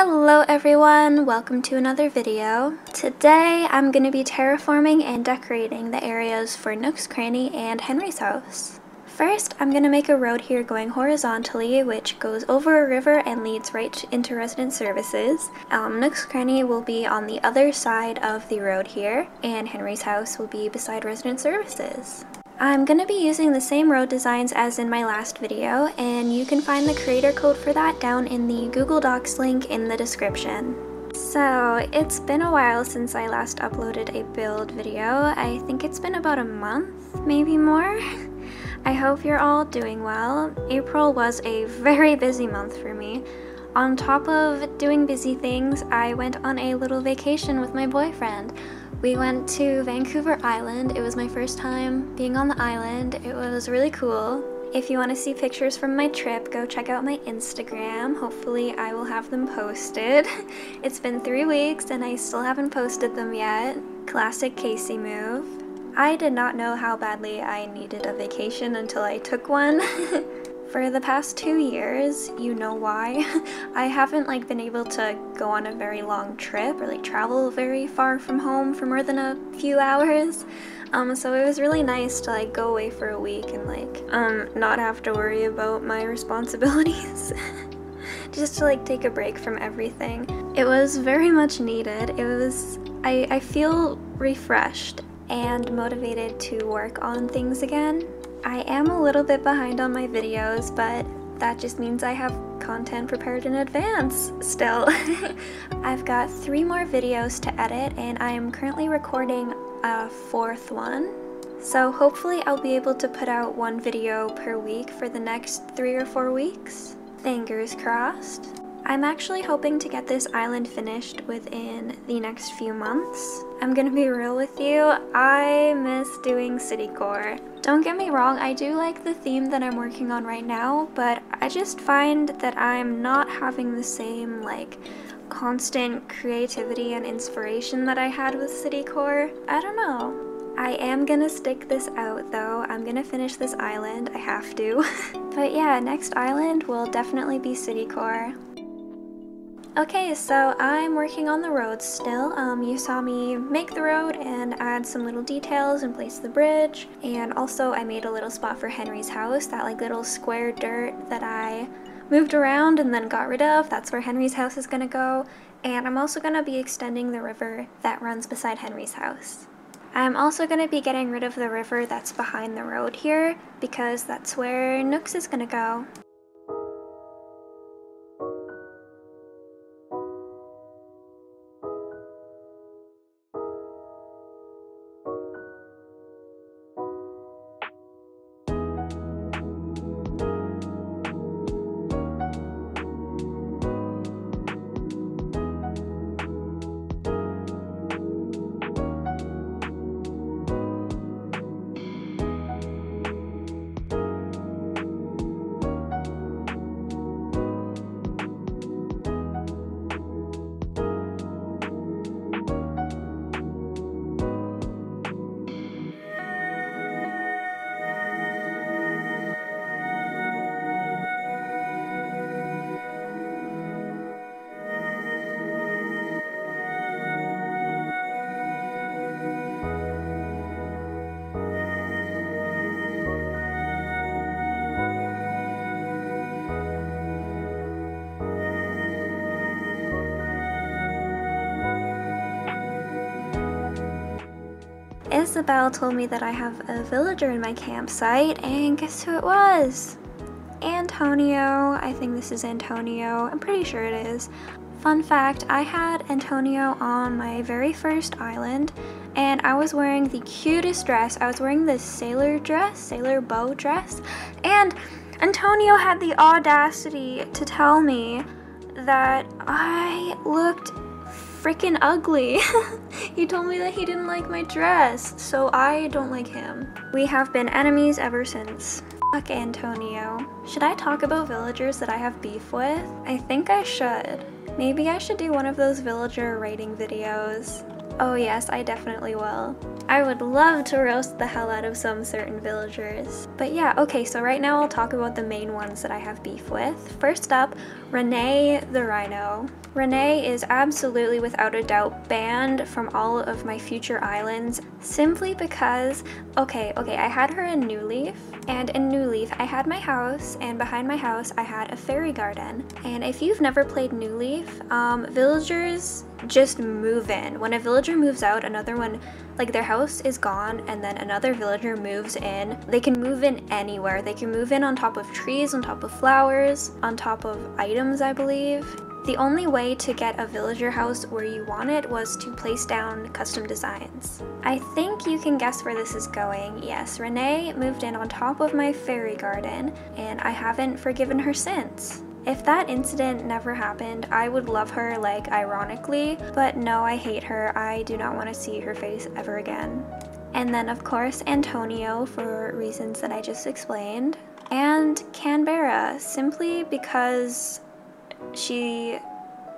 Hello everyone, welcome to another video. Today I'm going to be terraforming and decorating the areas for Nook's Cranny and Henry's house. First, I'm going to make a road here going horizontally, which goes over a river and leads right into resident services. Um, Nook's Cranny will be on the other side of the road here, and Henry's house will be beside resident services. I'm going to be using the same road designs as in my last video, and you can find the creator code for that down in the Google Docs link in the description. So, it's been a while since I last uploaded a build video. I think it's been about a month, maybe more. I hope you're all doing well. April was a very busy month for me. On top of doing busy things, I went on a little vacation with my boyfriend. We went to Vancouver Island. It was my first time being on the island. It was really cool. If you want to see pictures from my trip, go check out my Instagram. Hopefully I will have them posted. It's been three weeks and I still haven't posted them yet. Classic Casey move. I did not know how badly I needed a vacation until I took one. For the past two years, you know why, I haven't like been able to go on a very long trip or like travel very far from home for more than a few hours. Um, so it was really nice to like go away for a week and like um, not have to worry about my responsibilities. Just to like take a break from everything. It was very much needed. It was, I, I feel refreshed and motivated to work on things again. I am a little bit behind on my videos, but that just means I have content prepared in advance still. I've got three more videos to edit and I am currently recording a fourth one. So hopefully I'll be able to put out one video per week for the next three or four weeks. Fingers crossed. I'm actually hoping to get this island finished within the next few months. I'm gonna be real with you, I miss doing city core. Don't get me wrong, I do like the theme that I'm working on right now, but I just find that I'm not having the same like constant creativity and inspiration that I had with city core. I don't know. I am gonna stick this out though. I'm gonna finish this island. I have to. but yeah, next island will definitely be city core. Okay, so I'm working on the road still. Um, you saw me make the road and add some little details and place the bridge. And also I made a little spot for Henry's house, that like little square dirt that I moved around and then got rid of. That's where Henry's house is gonna go. And I'm also gonna be extending the river that runs beside Henry's house. I'm also going to be getting rid of the river that's behind the road here because that's where Nooks is going to go. Isabelle told me that I have a villager in my campsite, and guess who it was? Antonio. I think this is Antonio. I'm pretty sure it is. Fun fact, I had Antonio on my very first island, and I was wearing the cutest dress. I was wearing this sailor dress, sailor bow dress, and Antonio had the audacity to tell me that I looked freaking ugly. he told me that he didn't like my dress, so I don't like him. We have been enemies ever since. Fuck Antonio. Should I talk about villagers that I have beef with? I think I should. Maybe I should do one of those villager rating videos. Oh yes, I definitely will. I would love to roast the hell out of some certain villagers. But yeah, okay, so right now I'll talk about the main ones that I have beef with. First up, Renee the Rhino. Renee is absolutely without a doubt banned from all of my future islands simply because, okay, okay, I had her in New Leaf, and in New Leaf I had my house, and behind my house I had a fairy garden. And if you've never played New Leaf, um, villagers just move in. When a villager moves out, another one, like their house is gone, and then another villager moves in. They can move in anywhere. They can move in on top of trees, on top of flowers, on top of items, I believe. The only way to get a villager house where you want it was to place down custom designs. I think you can guess where this is going. Yes, Renee moved in on top of my fairy garden, and I haven't forgiven her since. If that incident never happened, I would love her, like, ironically, but no, I hate her. I do not want to see her face ever again. And then, of course, Antonio, for reasons that I just explained. And Canberra, simply because she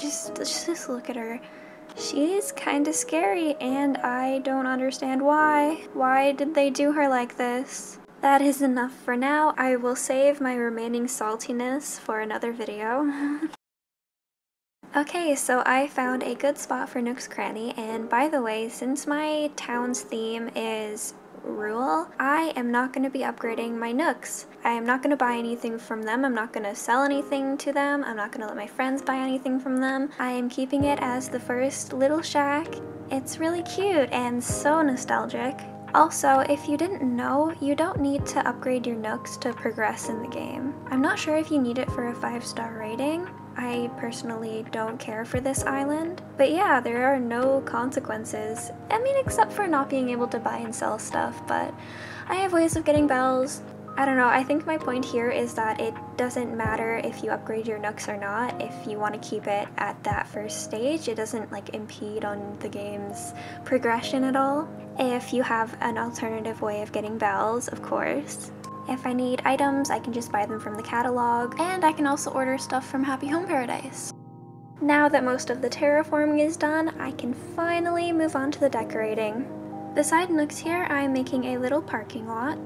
just just look at her she's kind of scary and i don't understand why why did they do her like this that is enough for now i will save my remaining saltiness for another video Okay, so I found a good spot for Nook's Cranny, and by the way, since my town's theme is rule, I am not going to be upgrading my Nooks. I am not going to buy anything from them. I'm not going to sell anything to them. I'm not going to let my friends buy anything from them. I am keeping it as the first little shack. It's really cute and so nostalgic. Also, if you didn't know, you don't need to upgrade your Nooks to progress in the game. I'm not sure if you need it for a 5 star rating, I personally don't care for this island. But yeah, there are no consequences. I mean, except for not being able to buy and sell stuff, but I have ways of getting bells. I don't know, I think my point here is that it doesn't matter if you upgrade your nooks or not. If you want to keep it at that first stage, it doesn't like impede on the game's progression at all. If you have an alternative way of getting bells, of course. If I need items, I can just buy them from the catalog, and I can also order stuff from Happy Home Paradise. Now that most of the terraforming is done, I can finally move on to the decorating. Beside Nooks here, I'm making a little parking lot.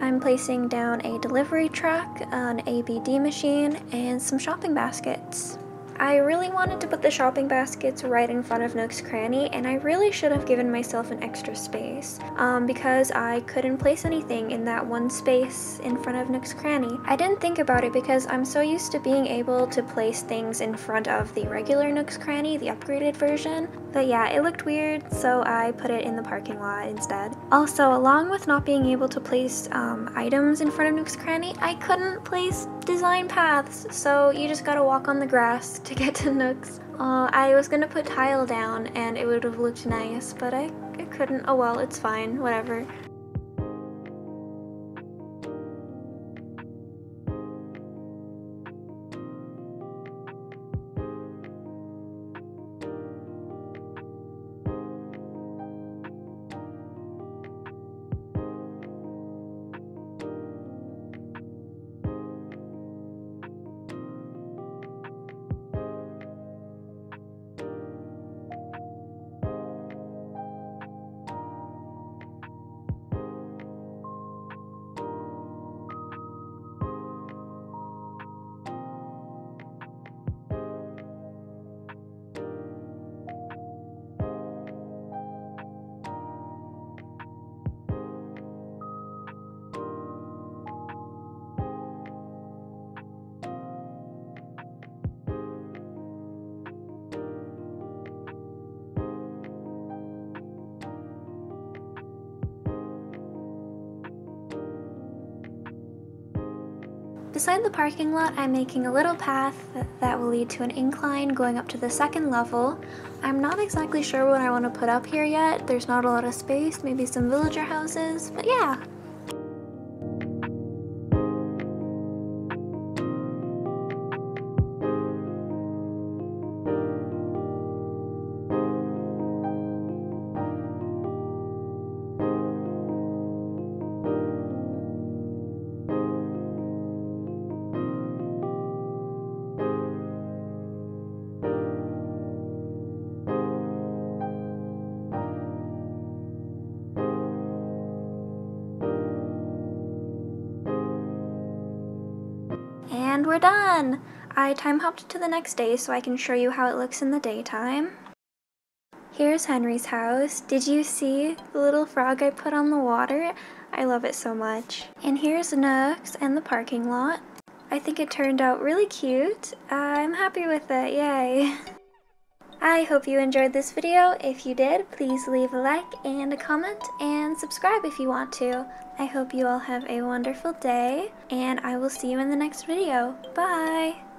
I'm placing down a delivery truck, an ABD machine, and some shopping baskets. I really wanted to put the shopping baskets right in front of Nook's Cranny, and I really should have given myself an extra space um, because I couldn't place anything in that one space in front of Nook's Cranny. I didn't think about it because I'm so used to being able to place things in front of the regular Nook's Cranny, the upgraded version. But yeah, it looked weird, so I put it in the parking lot instead. Also, along with not being able to place um, items in front of Nook's Cranny, I couldn't place design paths, so you just gotta walk on the grass to get to Nooks. Uh, I was gonna put tile down and it would have looked nice, but I, I couldn't. Oh well, it's fine, whatever. Beside the parking lot, I'm making a little path that will lead to an incline going up to the second level. I'm not exactly sure what I want to put up here yet. There's not a lot of space, maybe some villager houses, but yeah, And we're done! I time hopped to the next day so I can show you how it looks in the daytime. Here's Henry's house. Did you see the little frog I put on the water? I love it so much. And here's Nooks and the parking lot. I think it turned out really cute. I'm happy with it, yay. I hope you enjoyed this video. If you did, please leave a like and a comment and subscribe if you want to. I hope you all have a wonderful day and I will see you in the next video. Bye!